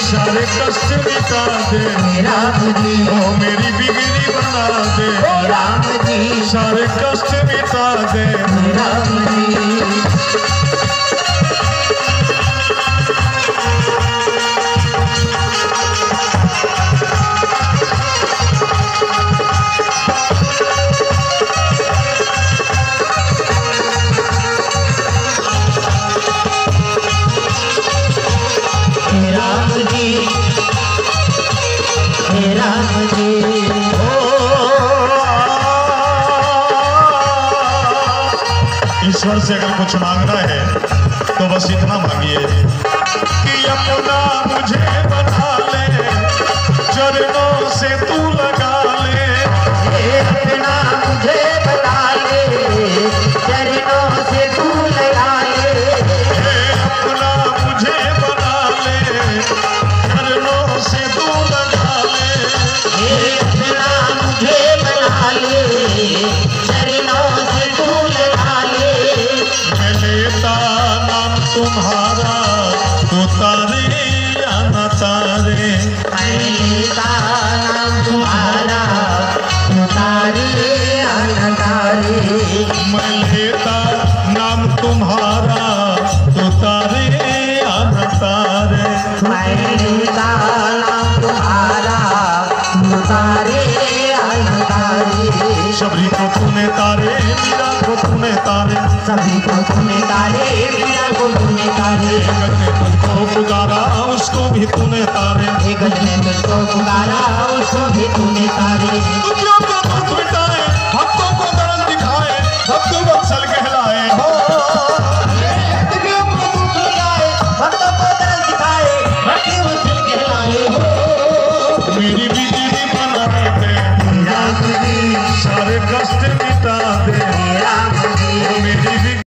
सारे कष्ट मिटा दे। राम जी ओ मेरी बिगड़ी बना दे। राम जी। सारे कष्ट मिटा दे। राम ईश्वर से अगर कुछ मांगना है तो बस इतना मांगिए कि अपना मुझे तुम्हारा तो तारे या न तारे? मैं लेता तुम्हारा तो या न तारे? नाम तुम्हारा तारे अनतारे शबरी को तूने तारे मीरा को तूने तारे सभी को तूने तारे मीरा को तूने तारे। जगत पुकारा उसको भी तूने तारे। जगत ने तुझको पुकारा उसको भी तूने तारे। दुखियों को दुख मिटाए भक्तों को दर्द दिखाए भक्तों बत्सल कहलाए। हो मेरी बीती बनाए थे सारे कष्ट